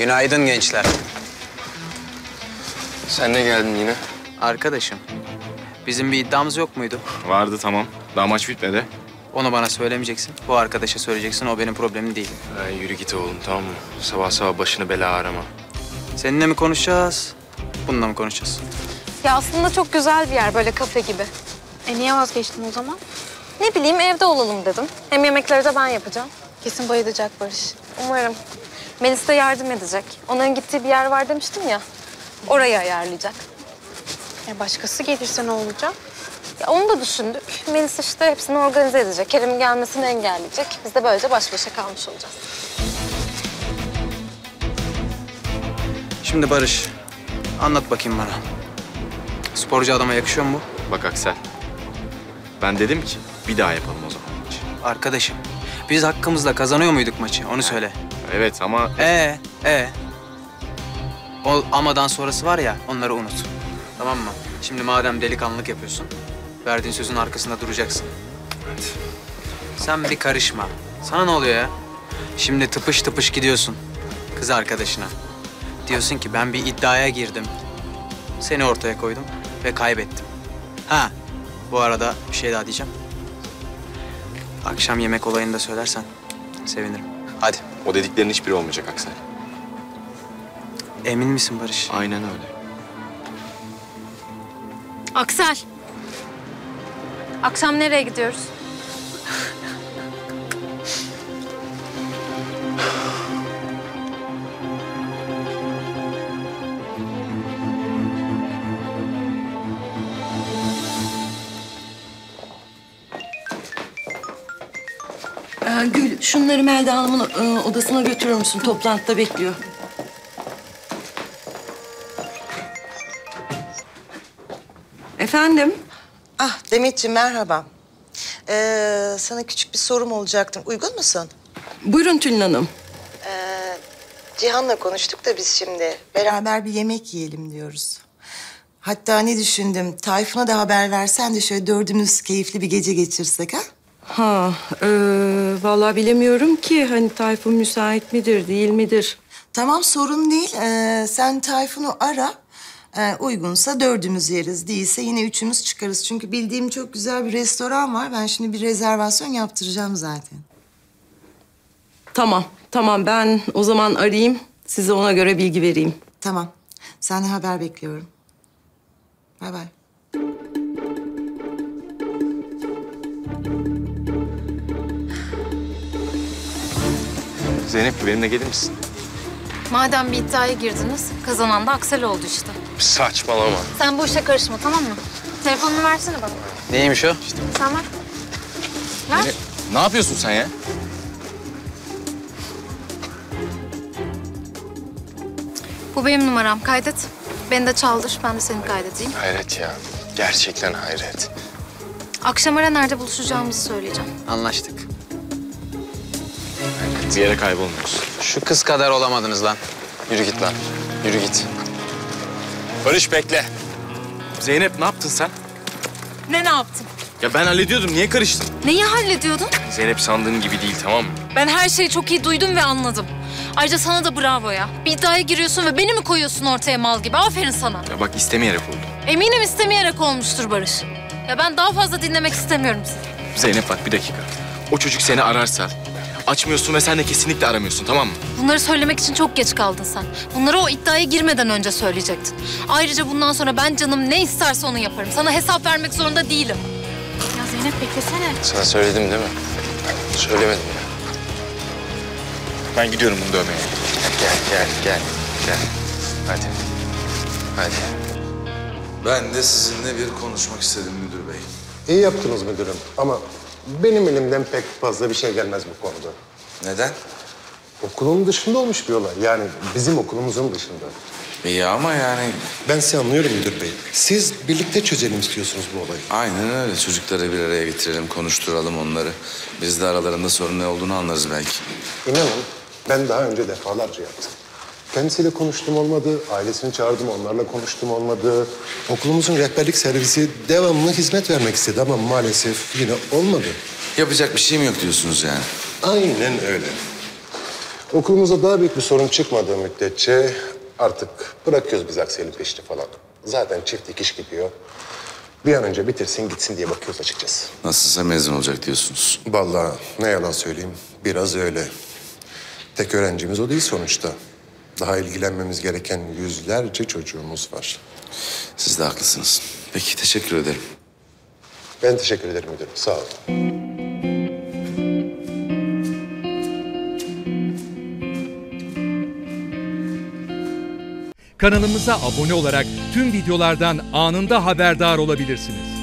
Günaydın gençler. Sen ne geldin yine? Arkadaşım, bizim bir iddiamız yok muydu? Vardı tamam. Daha maç bitmedi. Onu bana söylemeyeceksin. Bu arkadaşa söyleyeceksin. O benim problemim değil. Ay, yürü git oğlum tamam mı? Sabah sabah başını bela arama. Seninle mi konuşacağız? Bununla mı konuşacağız? Ya aslında çok güzel bir yer böyle kafe gibi. E niye vazgeçtin o zaman? Ne bileyim evde olalım dedim. Hem yemekleri de ben yapacağım. Kesin bayılacak Barış. Umarım. Melis de yardım edecek. Onların gittiği bir yer var demiştim ya. Orayı ayarlayacak. E başkası gelirse ne olacak? Ya onu da düşündük. Melis işte hepsini organize edecek. Kerem'in gelmesini engelleyecek. Biz de böylece baş başa kalmış olacağız. Şimdi Barış, anlat bakayım bana. Sporcu adama yakışıyor mu bu? Bak Aksel. Ben dedim ki bir daha yapalım o zaman maçı. Arkadaşım, biz hakkımızla kazanıyor muyduk maçı? Onu söyle. Evet ama Ee, ee. O amadan sonrası var ya, onları unut. Tamam mı? Şimdi madem delikanlılık yapıyorsun, verdiğin sözün arkasında duracaksın. Evet. Sen bir karışma. Sana ne oluyor ya? Şimdi tıpış tıpış gidiyorsun kız arkadaşına. Diyorsun ki ben bir iddiaya girdim. Seni ortaya koydum ve kaybettim. Ha, bu arada bir şey daha diyeceğim. Akşam yemek olayını da söylersen sevinirim. Hadi. O dediklerin hiçbiri olmayacak Aksel. Emin misin Barış? Aynen öyle. Aksel. Akşam nereye gidiyoruz? Ee, Gül, şunları Melda Hanım'ın e, odasına götürür müsün? Toplantıda bekliyor. Efendim? Ah Demetciğim merhaba. Ee, sana küçük bir sorum olacaktım. Uygun musun? Buyurun Tülin Hanım. Cihan'la konuştuk da biz şimdi. Beraber bir yemek yiyelim diyoruz. Hatta ne düşündüm? Tayfun'a da haber versen de şöyle dördümüz keyifli bir gece geçirsek ha? Ha, e, vallahi bilemiyorum ki hani Tayfun müsait midir, değil midir? Tamam sorun değil. Ee, sen Tayfun'u ara. Ee, uygunsa dördümüz yeriz. Değilse yine üçümüz çıkarız. Çünkü bildiğim çok güzel bir restoran var. Ben şimdi bir rezervasyon yaptıracağım zaten. Tamam, tamam ben o zaman arayayım. Size ona göre bilgi vereyim. Tamam. Senden haber bekliyorum. Bay bay. Zeynep benimle gelir misin? Madem bir iddiaya girdiniz, kazanan da Aksel oldu işte. Saçmalama. Sen bu işe karışma tamam mı? Telefonunu versene bana. Neymiş o? Sen ver. Ver. Ne yapıyorsun sen ya? Bu benim numaram. Kaydet. Beni de çaldır. Ben de seni kaydedeyim. Hayret ya. Gerçekten hayret. Akşam ara nerede buluşacağımızı söyleyeceğim. Anlaştık. Bir yere kaybolmuyorsun. Şu kız kadar olamadınız lan. Yürü git lan. Yürü git. Barış bekle. Zeynep ne yaptın sen? Ne ne yaptın? Ya ben hallediyordum. Niye karıştın? Neyi hallediyordun? Zeynep sandığın gibi değil tamam mı? Ben her şeyi çok iyi duydum ve anladım. Ayrıca sana da bravo ya. Bir iddiaya giriyorsun ve beni mi koyuyorsun ortaya mal gibi? Aferin sana. Ya bak istemeyerek oldu. Eminim istemeyerek olmuştur Barış. Ya ben daha fazla dinlemek istemiyorum sizi. Zeynep bak bir dakika. O çocuk seni ararsa açmıyorsun ve sen de kesinlikle aramıyorsun tamam mı? Bunları söylemek için çok geç kaldın sen. Bunları o iddiaya girmeden önce söyleyecektin. Ayrıca bundan sonra ben canım ne isterse onu yaparım. Sana hesap vermek zorunda değilim. Ya Zeynep beklesene. Sana söyledim değil mi? Söylemedim ya. Ben gidiyorum bunu dövmeye. Gel, gel, gel, gel. Hadi. Hadi. Ben de sizinle bir konuşmak istedim müdür bey. İyi yaptınız müdürüm ama benim elimden pek fazla bir şey gelmez bu konuda. Neden? Okulun dışında olmuş bir olay. Yani bizim okulumuzun dışında. İyi ama yani Ben sizi anlıyorum müdür bey. Siz birlikte çözelim istiyorsunuz bu olayı. aynen öyle. Çocukları bir araya getirelim, konuşturalım onları. Biz de aralarında sorun ne olduğunu anlarız belki. İnanın ben daha önce defalarca yaptım. Kendisiyle konuştum olmadı, ailesini çağırdım onlarla konuştum olmadı. Okulumuzun rehberlik servisi devamlı hizmet vermek istedi ama maalesef yine olmadı. Yapacak bir şeyim yok diyorsunuz yani. Aynen öyle. Okulumuzda daha büyük bir sorun çıkmadığı müddetçe artık bırakıyoruz biz Aksel'in peşini falan. Zaten çift dikiş gidiyor. Bir an önce bitirsin gitsin diye bakıyoruz açıkçası. Nasılsa mezun olacak diyorsunuz. Vallahi ne yalan söyleyeyim biraz öyle. Tek öğrencimiz o değil sonuçta. Daha ilgilenmemiz gereken yüzlerce çocuğumuz var. Siz de haklısınız. Peki teşekkür ederim. Ben teşekkür ederim müdürüm. Sağ olun. Kanalımıza abone olarak tüm videolardan anında haberdar olabilirsiniz.